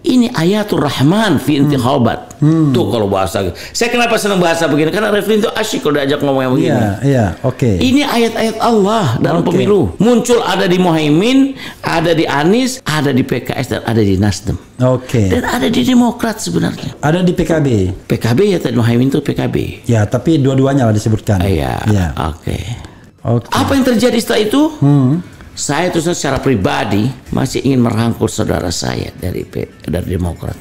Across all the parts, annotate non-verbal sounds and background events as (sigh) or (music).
Ini ayatul rahman fi intikhabat. Hmm. Tuh kalau bahasa. Saya kenapa senang bahasa begini? Karena Reflin itu asyik kalau diajak ngomong yang begini. Iya, iya, oke. Ini ayat-ayat Allah dalam Oke. pemilu. Muncul ada di Muhaimin, ada di Anies, ada di PKS dan ada di Nasdem. Oke. Dan ada di Demokrat sebenarnya. Ada di PKB. PKB ya tadi Muhaimin itu PKB. Ya, tapi dua-duanya lah disebutkan. Iya. Iya. Oke. Oke. Apa yang terjadi setelah itu? Saya terus secara pribadi masih ingin merangkul saudara saya dari P, dari Demokrat.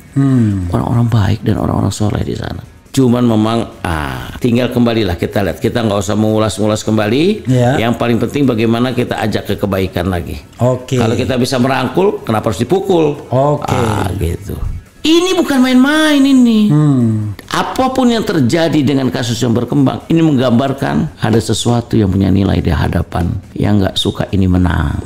Orang-orang baik dan orang-orang soleh di sana. Cuman memang ah, tinggal kembalilah kita lihat. Kita nggak usah mengulas-ngulas kembali. Ya. Yang paling penting bagaimana kita ajak ke kebaikan lagi. Oke. Kalau kita bisa merangkul, kenapa harus dipukul? Oke. Ah, gitu. Ini bukan main-main ini. Apa pun yang terjadi dengan kasus yang berkembang, ini menggambarkan ada sesuatu yang punya nilai di hadapan yang nggak suka ini menang.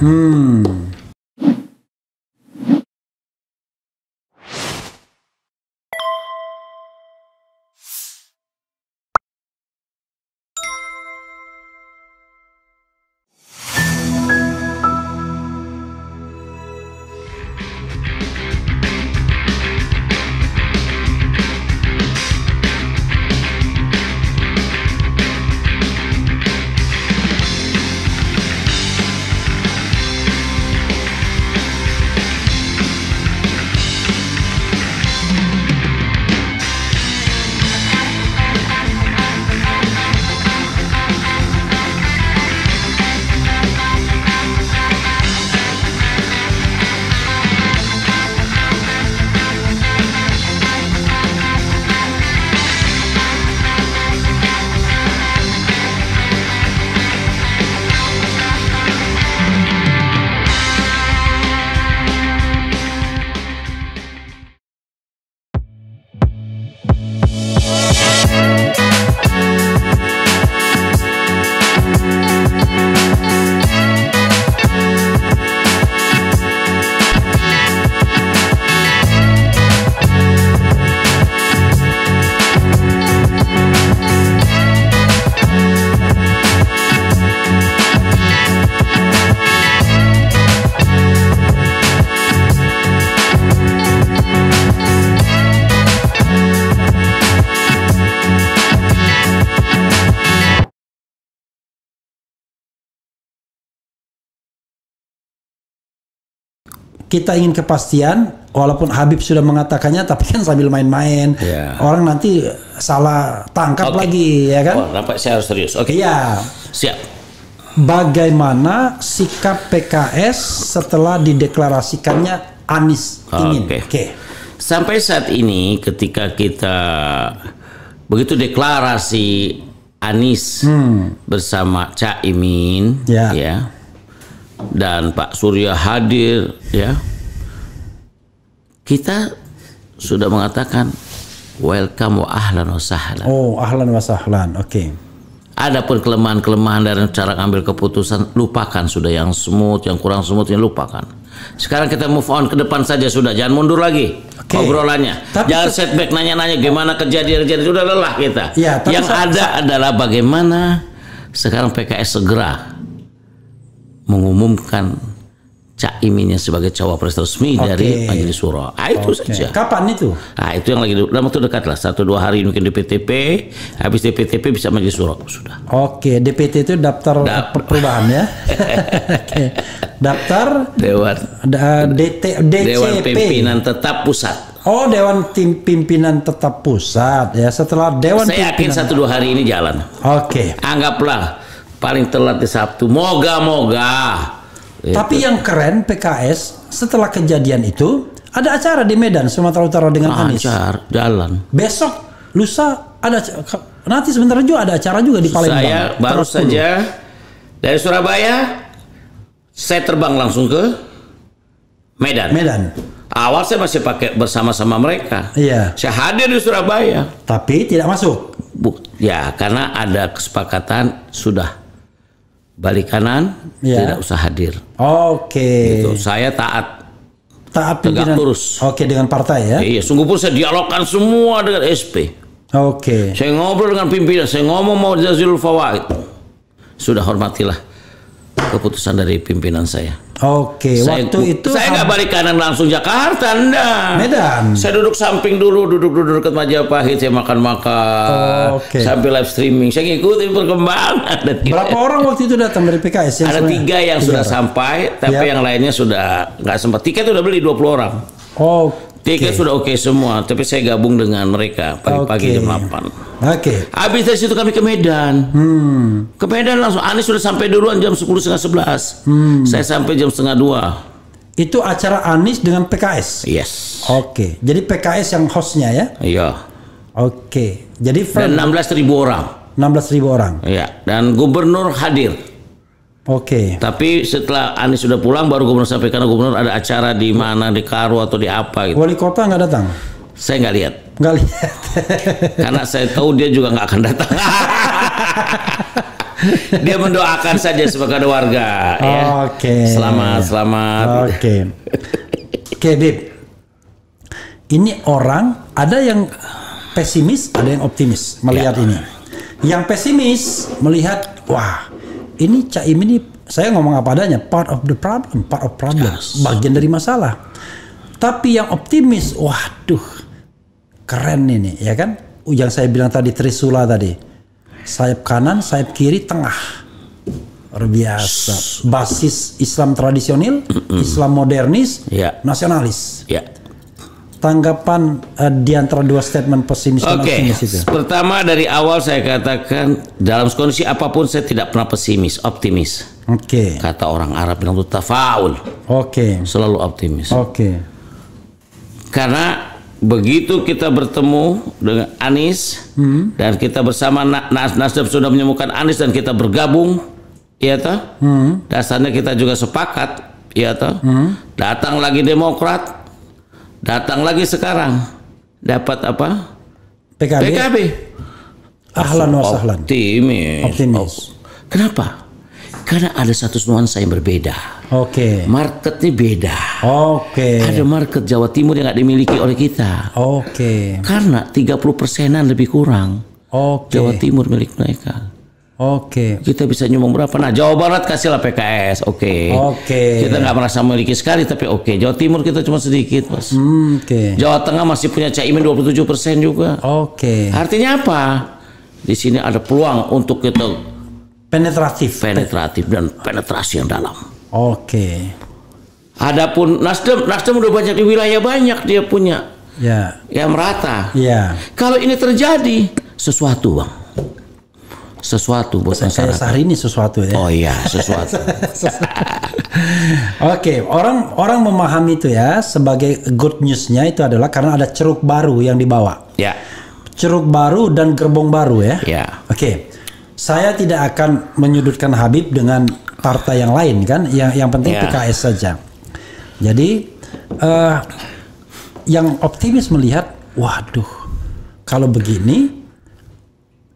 Kita ingin kepastian walaupun Habib sudah mengatakannya tapi kan sambil main-main Iya. orang nanti salah tangkap Oke. lagi ya kan Wah, nampak saya harus serius. Oke. Iya Siap. bagaimana sikap PKS setelah dideklarasikannya Anies ingin Oke. oke Sampai saat ini ketika kita begitu deklarasi Anies bersama Caimin Ya. Dan Pak Surya hadir ya kita sudah mengatakan welcome wa ahlan wa sahlan. oh ahlan wa sahlan oke Adapun kelemahan-kelemahan dari cara ngambil keputusan lupakan sudah yang smooth, yang kurang smooth yang lupakan. Sekarang kita move on ke depan saja sudah, jangan mundur lagi Oke. obrolannya. Tapi jangan se- setback nanya-nanya gimana kejadian-kejadian sudah lelah kita. Ya, yang ada adalah bagaimana sekarang PKS segera mengumumkan Caiminnya sebagai cawapres resmi Oke. dari Majelis Syuro. Ah, itu saja. kapan itu Nah itu yang lagi dalam waktu dekat lah satu dua hari mungkin DPTP habis DPTP bisa majelis suro sudah Oke, DPT itu daftar Da- per- perubahan ya. (laughs) Oke. Daftar Dewan da- DT, DCP. Dewan Pimpinan Tetap Pusat. Oh, Dewan Tim Pimpinan Tetap Pusat ya. Setelah Dewan Saya yakin satu dua hari ini jalan. Oke. Anggaplah paling telat di Sabtu. Moga-moga. Gitu. Tapi yang keren PKS setelah kejadian itu ada acara di Medan Sumatera Utara dengan Anies. lancar jalan. Besok lusa ada nanti sebentar juga ada acara juga di Palembang. Saya baru Tanggal 10. saja dari Surabaya saya terbang langsung ke Medan. Medan. Awal saya masih pakai bersama-sama mereka. Iya. Saya hadir di Surabaya. Tapi tidak masuk. Bu, ya karena ada kesepakatan sudah balik kanan Ya. tidak usah hadir. Oke. Itu saya taat. Taat Tegak pimpinan. lurus. Oke dengan partai ya. Iya, sungguh pun saya dialogkan semua dengan SP. Oke. Saya ngobrol dengan pimpinan, saya ngomong mau jazilul fawaid. Sudah hormatilah keputusan dari pimpinan saya. Oke, Saya, waktu itu saya nggak balik kanan langsung Jakarta, enggak. Medan. Saya duduk samping dulu, duduk-duduk dekat Majapahit, saya makan-makan, Oke. sampai live streaming. Saya ngikutin perkembangan. (laughs) Berapa orang waktu itu datang dari PKS? yang Ada sebenarnya? tiga yang sudah sampai, tapi Ya. yang lainnya sudah nggak sempat. Tiket udah beli 20 orang. Oh, Tiket sudah oke semua, tapi saya gabung dengan mereka pagi-pagi jam 8. oke. Habis dari situ kami ke Medan. Hmm. Ke Medan langsung. Anies sudah sampai duluan jam 10 setengah 11. Hmm. Saya sampai jam setengah 2. Itu acara Anies dengan PKS. Yes. Oke, jadi PKS yang hostnya ya? Iya. Oke, jadi Dan 16 ribu orang. 16 ribu orang. Iya. Dan gubernur hadir. Oke, Tapi setelah Anies sudah pulang baru gubernur sampai karena gubernur ada acara di mana di Karo atau di apa gitu. wali kota nggak datang? Saya nggak lihat Nggak lihat. (laughs) karena saya tahu dia juga nggak akan datang. (laughs) dia mendoakan saja sebagai warga. ya. Oke. Selamat, selamat. Oke. Oke, Bib. Ini orang ada yang pesimis, ada yang optimis melihat Ya. ini. Yang pesimis melihat, wah, ini Caim ini saya ngomong apa adanya, part of the problem, part of problem, bagian dari masalah. Tapi yang optimis, waduh, keren ini, ya kan? Yang saya bilang tadi Trisula tadi, sayap kanan, sayap kiri, tengah. Luar biasa. Basis Islam tradisional, Islam modernis, Ya. nasionalis. Ya. Tanggapan eh, di antara dua statement pesimis dan optimis itu. pertama dari awal saya katakan dalam kondisi apa pun saya tidak pernah pesimis, optimis. Oke, Kata orang Arab bilang itu tafaul, oke, selalu optimis. oke. Karena begitu kita bertemu dengan Anies dan kita bersama Na- Nas- Nasdem sudah menemukan Anies dan kita bergabung, ya toh? Dasarnya kita juga sepakat, ya toh? Datang lagi Demokrat, datang lagi sekarang dapat apa? PKB, PKB. ahlan wa sahlan. Optimis. Optimis. Kenapa? Karena ada satu nuansa yang berbeda. Oke, Marketnya beda. oke, Ada market Jawa Timur yang nggak dimiliki oleh kita. oke, Karena 30 persenan lebih kurang oke, Jawa Timur milik mereka. Oke, Kita bisa nyumbang berapa? Nah Jawa Barat kasihlah PKS, oke. Oke. Kita nggak merasa memiliki sekali, tapi oke. Jawa Timur kita cuma sedikit, bos. Hmm, oke, Jawa Tengah masih punya Caimin 27 persen juga. oke. Artinya apa? Di sini ada peluang untuk kita Penetratif. penetratif dan penetrasi yang dalam. Oke, Adapun Nasdem, Nasdem udah banyak di wilayah banyak dia punya ya, yang merata. ya. Kalau ini terjadi sesuatu bang, sesuatu buat Kayak masyarakat. sehari ini sesuatu ya. Oh iya (laughs) sesuatu. Oke, orang orang memahami itu ya sebagai good newsnya itu adalah karena ada ceruk baru yang dibawa. ya, Ceruk baru dan gerbong baru ya. ya, Oke, saya tidak akan menyudutkan Habib dengan partai yang lain kan. Yang yang penting Ya. PKS saja. Jadi eh, yang optimis melihat, waduh, kalau begini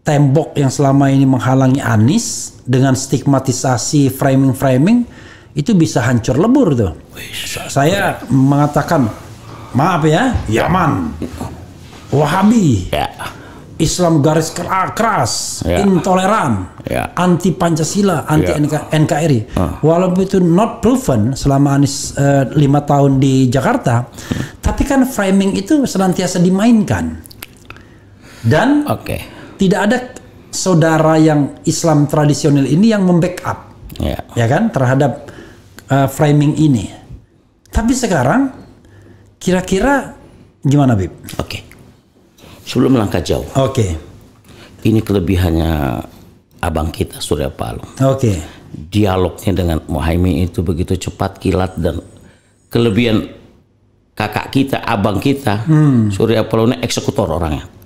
tembok yang selama ini menghalangi Anies dengan stigmatisasi framing-framing itu bisa hancur lebur tuh. Sa- Saya mengatakan maaf ya, Yaman, Wahabi, ya, Islam garis kera- keras, Ya. intoleran, Ya. anti Pancasila, anti Ya. NK- NKRI. Walaupun itu not proven selama Anies eh, lima tahun di Jakarta, tapi kan framing itu senantiasa dimainkan. Dan oke, tidak ada saudara yang Islam tradisional ini yang membackup, ya, ya kan, terhadap eh, framing ini. Tapi sekarang, kira-kira gimana, Bib? oke. Sebelum melangkah jauh, Oke, ini kelebihannya abang kita Surya Paloh. oke, Dialognya dengan Muhaimin itu begitu cepat kilat dan kelebihan kakak kita, abang kita, Surya Paloh ini eksekutor orangnya.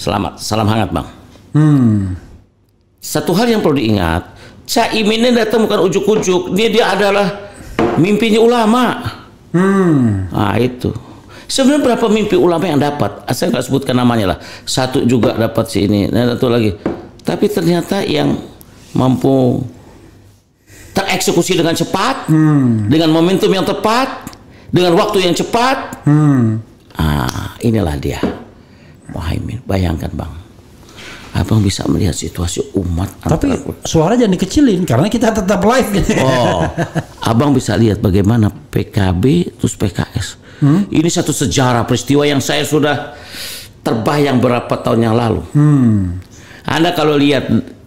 Selamat, salam hangat bang. Satu hal yang perlu diingat, Caimin ini datang bukan ujuk-ujuk, dia dia adalah mimpinya ulama. Nah itu. Sebenarnya berapa mimpi ulama yang dapat? Ah, Saya nggak sebutkan namanya lah. Satu juga dapat si ini, dan satu lagi. Tapi ternyata yang mampu tereksekusi dengan cepat, dengan momentum yang tepat, dengan waktu yang cepat. Ah, inilah dia, Muhaimin. Bayangkan bang, Abang bisa melihat situasi umat Tapi antara suara jangan dikecilin karena kita tetap live gitu. Oh, abang bisa lihat bagaimana PKB terus PKS. Hmm? Ini satu sejarah peristiwa yang saya sudah terbayang berapa tahun yang lalu. Hmm. Anda kalau lihat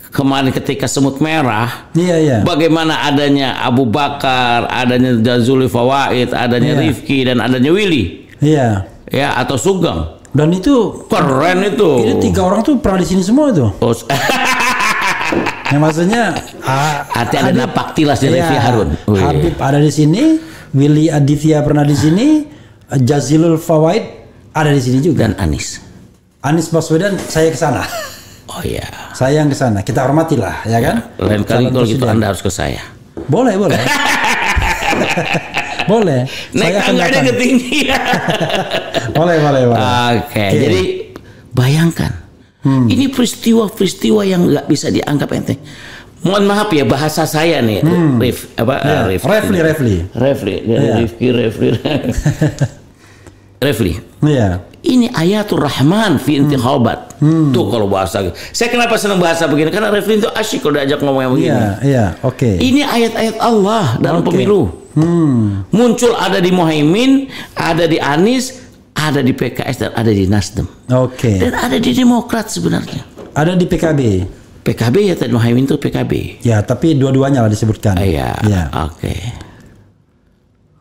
kemarin ketika semut merah, Iya iya. bagaimana adanya Abu Bakar, adanya Jazuli Fawaid, adanya Iya. Rifki dan adanya Willy, Iya. ya atau Sugeng. Dan itu Keren itu. ini tiga orang tuh pernah di sini semua tuh. Oh, (laughs) Yang maksudnya ah, Hati ada napak tilas dari Iya, Rifki Harun. Wih. Habib ada di sini, Willy Aditya pernah di sini, Jazilul Fawaid ada di sini juga. dan Anis. Anies Baswedan saya ke sana. Oh ya. Saya yang ke sana. Kita hormatilah, ya kan? Lain kali kalau gitu. Anda harus ke saya. Boleh, boleh. (laughs) boleh. Naik akan tangga ada ketinggian. (laughs) Boleh, boleh, boleh. Oke, jadi bayangkan. Hmm. Ini peristiwa-peristiwa yang nggak bisa dianggap enteng. Mohon maaf ya bahasa saya nih, Rif, apa? Ya, eh, Rif, Refli, Refli. Refli, dari Iya. Rifki, Refli. (laughs) Refli. Iya. Ini ayatul rahman fi intikhabat. Hmm. Tuh kalau bahasa. Saya kenapa senang bahasa begini? Karena Refli itu asyik kalau diajak ngomong yang begini. Iya, iya, oke. Ini ayat-ayat Allah dalam Oke. pemilu. Hmm. Muncul ada di Mohaimin, ada di Anies, ada di PKS dan ada di Nasdem. Oke. Dan ada di Demokrat sebenarnya. Ada di PKB. PKB ya tadi Mohaimin itu PKB. Ya, tapi dua-duanya lah disebutkan. Ah, Iya. Iya. Oke.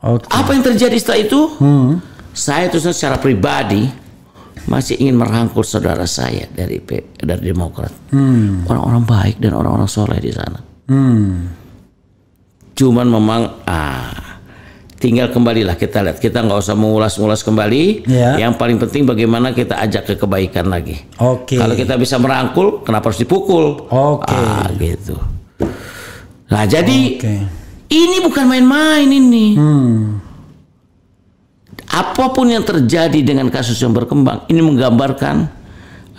Oke. Apa yang terjadi setelah itu? Saya terus secara pribadi masih ingin merangkul saudara saya dari P- dari Demokrat. Orang-orang baik dan orang-orang soleh di sana. Hmm. Cuman memang ah tinggal kembalilah kita lihat. Kita nggak usah mengulas-ngulas kembali. Ya. Yang paling penting bagaimana kita ajak ke kebaikan lagi. Oke. Kalau kita bisa merangkul, kenapa harus dipukul? Oke. Ah, gitu. Nah, jadi Oke. ini bukan main-main ini. Hmm. Apa pun yang terjadi dengan kasus yang berkembang, ini menggambarkan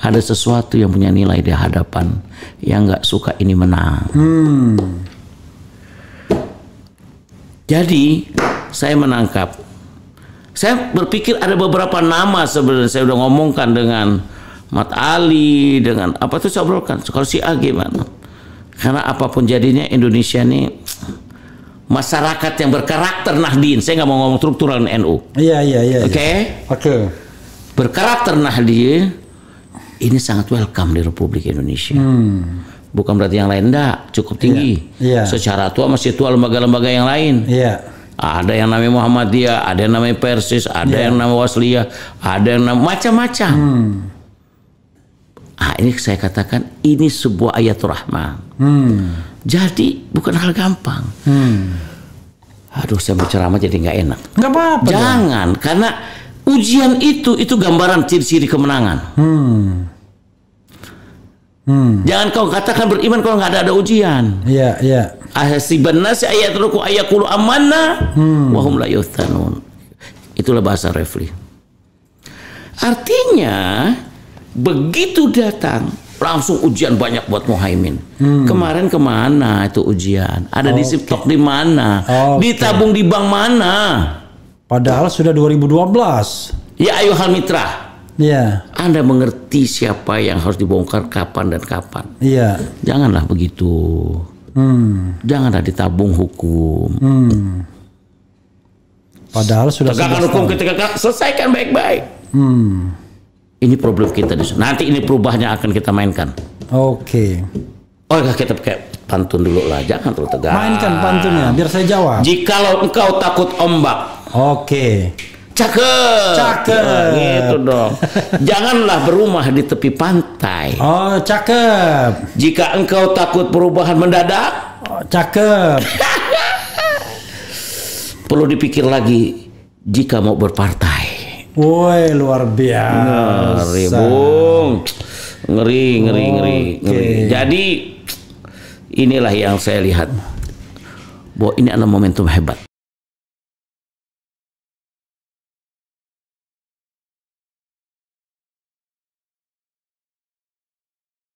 ada sesuatu yang punya nilai di hadapan yang nggak suka ini menang. Hmm. Jadi saya menangkap, saya berpikir ada beberapa nama sebenarnya saya udah ngomongkan dengan Mat Ali, dengan apa tuh saya obrolkan. Kalau si A gimana? Karena apa pun jadinya Indonesia ini masyarakat yang berkarakter Nahdien. Saya nggak mau ngomong struktural NU. Iya, iya, iya. iya. Oke? Oke. berkarakter Nahdien ini sangat welcome di Republik Indonesia. Bukan berarti yang lain enggak, cukup tinggi. Hmm. Iya. Secara tua masih tua lembaga-lembaga yang lain. Iya. Ada yang namanya Muhammadiyah, ada yang namanya Persis, ada Iya. yang namanya Wasliyah, ada yang namanya macam-macam. Hmm. Ah, ini saya katakan ini sebuah ayat rahmah. Hmm. Jadi bukan hal gampang. Hmm. Aduh, saya berceramah jadi nggak enak. Enggak apa-apa. dong. Jangan, karena ujian itu itu gambaran ciri-ciri kemenangan. Hmm. Hmm. Jangan kau katakan beriman kalau nggak ada ada ujian. Iya, iya. Ahasiban nasi ayat ruku ayakulu amanna wa hum la yuftanun. Itulah bahasa Refli. Artinya begitu datang langsung ujian banyak buat Muhaimin. Kemarin ke mana itu ujian? Ada di Oke. Siptok di mana? Oke. Ditabung di bank mana? Padahal sudah 2012. Ya ayo hal mitra. Iya. Anda mengerti siapa yang harus dibongkar kapan dan kapan. Iya. Janganlah begitu. Hmm. Janganlah ditabung hukum. Hmm. Padahal sudah Tegakkan 11 hukum ketika selesaikan baik-baik. Hmm. Ini problem kita di. Nanti ini perubahannya akan kita mainkan. Oke. Oh, enggak, kita pakai pantun dulu lah. Jangan terlalu tegas. Mainkan pantunnya biar saya jawab. Jikalau engkau takut ombak, Oke. Cakep. Cakep. Nah, gitu dong. (laughs) Janganlah berumah di tepi pantai. Oh, cakep. Jika engkau takut perubahan mendadak, Oh, cakep. (laughs) perlu dipikir lagi jika mau berpartai. Woi, luar biasa. Ngeri, Bung. Ngeri, ngeri, ngeri, Oke. ngeri. Jadi inilah yang saya lihat bahwa ini adalah momentum hebat.